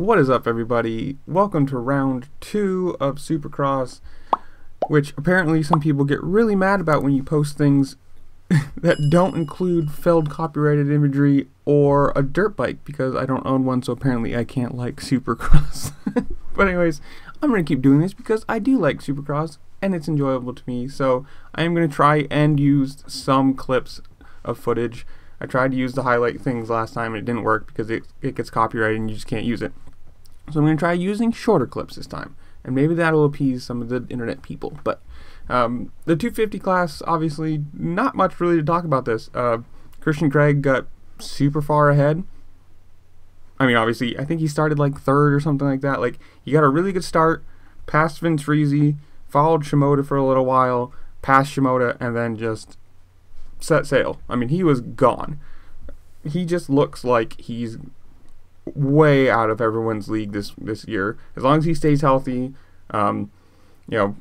What is up, everybody? Welcome to round two of Supercross, which apparently some people get really mad about when you post things that don't include filled copyrighted imagery or a dirt bike because I don't own one, so apparently I can't like Supercross. but, anyways, I'm going to keep doing this because I do like Supercross and it's enjoyable to me. So, I am going to try and use some clips of footage. I tried to use the highlight things last time and it didn't work because it, it gets copyrighted and you just can't use it. So I'm going to try using shorter clips this time. And maybe that'll appease some of the internet people. But um, the 250 class, obviously, not much really to talk about this. Uh, Christian Craig got super far ahead. I mean, obviously, I think he started like third or something like that. Like, he got a really good start, passed Vince Friese, followed Shimoda for a little while, passed Shimoda, and then just set sail. I mean, he was gone. He just looks like he's way out of everyone's league this this year. As long as he stays healthy, um, you know,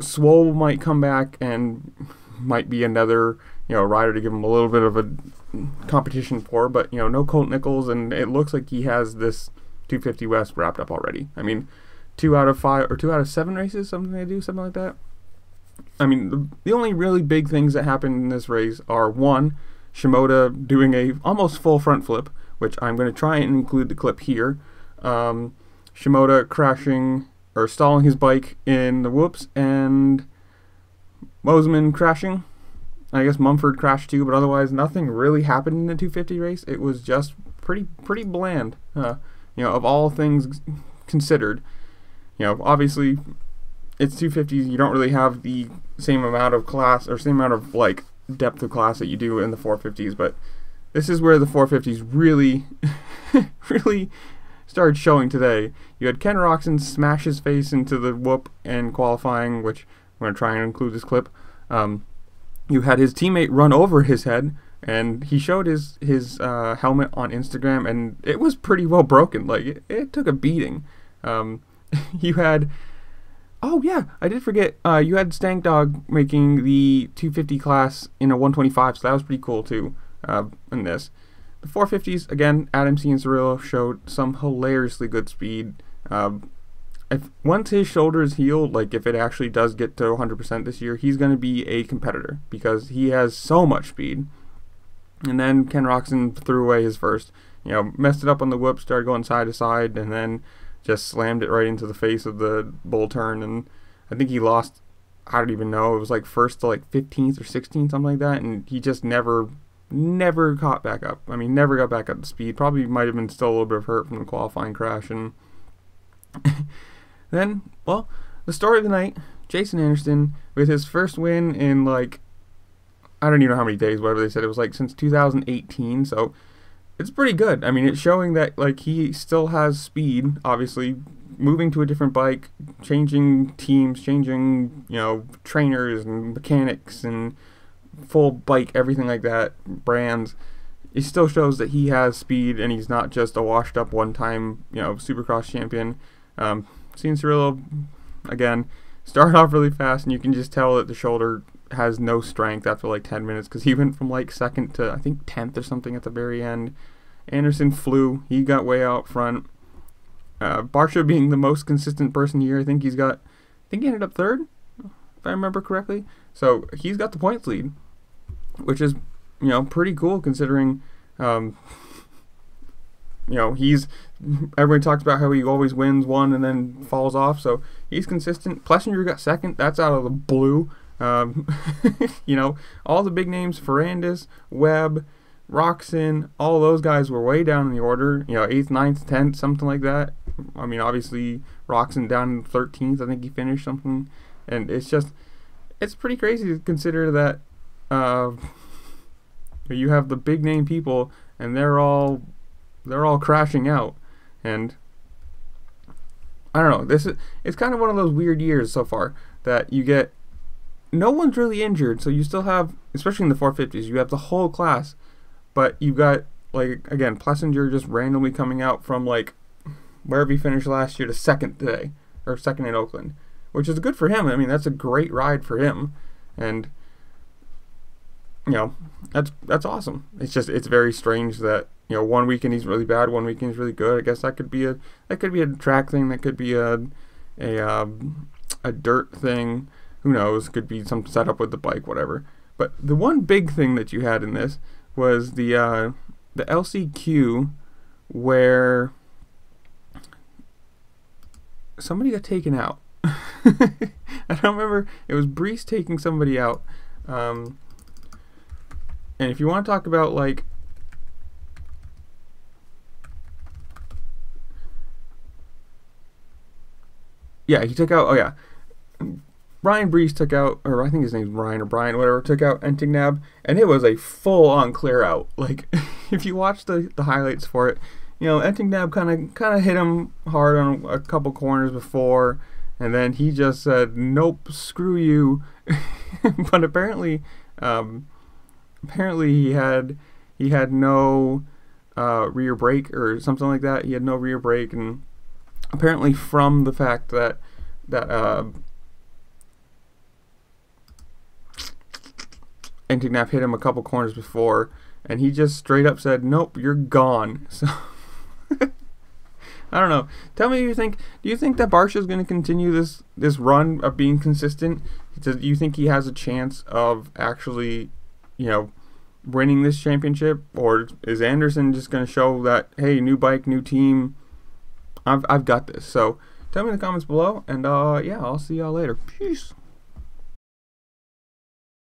Swole might come back and might be another you know rider to give him a little bit of a competition for. But you know, no Colt Nichols, and it looks like he has this 250 West wrapped up already. I mean, two out of five or two out of seven races, something they do, something like that. I mean, the, the only really big things that happened in this race are one, Shimoda doing a almost full front flip, which I'm going to try and include the clip here. Um, Shimoda crashing or stalling his bike in the whoops, and Mosiman crashing. I guess Mumford crashed too, but otherwise nothing really happened in the 250 race. It was just pretty pretty bland. Uh, you know, of all things considered, you know, obviously it's 250s. You don't really have the same amount of class or same amount of like depth of class that you do in the 450s, but this is where the 450s really, really started showing today. You had Ken Roczen smash his face into the whoop in qualifying, which I'm going to try and include this clip. Um, you had his teammate run over his head, and he showed his his uh, helmet on Instagram, and it was pretty well broken. Like it, it took a beating. Um, you had Oh yeah, I did forget. Uh, you had Stank Dog making the 250 class in a 125, so that was pretty cool too. Uh, in this, the 450s again, Adam Cianciarulo showed some hilariously good speed. Um, if once his shoulders heal, like if it actually does get to 100% this year, he's going to be a competitor because he has so much speed. And then Ken Roczen threw away his first, you know, messed it up on the whoop, started going side to side, and then just slammed it right into the face of the bull turn, and I think he lost. I don't even know. It was like first to like 15th or 16th, something like that, and he just never, never caught back up. I mean, never got back up to speed. Probably might have been still a little bit of hurt from the qualifying crash, and then, well, the story of the night: Jason Anderson with his first win in like I don't even know how many days, whatever they said. It was like since 2018, so it's pretty good. I mean, it's showing that like he still has speed. Obviously, moving to a different bike, changing teams, changing you know trainers and mechanics and full bike, everything like that, brands. It still shows that he has speed and he's not just a washed up one time you know Supercross champion. Um, Cianciarulo, again, started off really fast and you can just tell that the shoulder has no strength after like 10 minutes because he went from like second to I think 10th or something at the very end. Anderson flew. He got way out front. Uh, Barcia being the most consistent person here. I think he's got, I think he ended up third, if I remember correctly. So he's got the points lead, which is, you know, pretty cool considering, um, you know, he's, everyone talks about how he always wins one and then falls off. So he's consistent. Plessinger got second. That's out of the blue. Um, you know, all the big names, Ferrandis, Webb, Roczen, all those guys were way down in the order. You know, eighth, ninth, tenth, something like that. I mean, obviously Roczen down in thirteenth. I think he finished something, and it's just, it's pretty crazy to consider that. Uh, you have the big name people, and they're all, they're all crashing out, and I don't know. This is it's kind of one of those weird years so far that you get no one's really injured, so you still have, especially in the 450s, you have the whole class, but you've got like again Plessinger just randomly coming out from like wherever he finished last year to second today or second in Oakland, which is good for him. I mean, that's a great ride for him, and you know, that's that's awesome. It's just it's very strange that you know one weekend he's really bad, one weekend he's really good. I guess that could be a that could be a track thing, that could be a a um, a dirt thing. Who knows? Could be some setup with the bike, whatever. But the one big thing that you had in this was the uh, the LCQ where somebody got taken out. I don't remember. It was Breece taking somebody out. Um, and if you want to talk about like yeah, he took out. Oh yeah, Ryan Breece took out, or I think his name's Ryan or Brian, whatever, took out Enticknap, and it was a full-on clear out. Like if you watch the the highlights for it, you know Enticknap kind of kind of hit him hard on a couple corners before, and then he just said, "Nope, screw you." but apparently, um, apparently he had he had no uh, rear brake or something like that. He had no rear brake, and apparently from the fact that that uh, hit him a couple corners before, and he just straight up said, "Nope, you're gone." So. I don't know. Tell me, you think? Do you think that Barcia is going to continue this this run of being consistent? Do you think he has a chance of actually, you know, winning this championship, or is Anderson just going to show that hey, new bike, new team, I've I've got this. So tell me in the comments below, and uh, yeah, I'll see y'all later. Peace.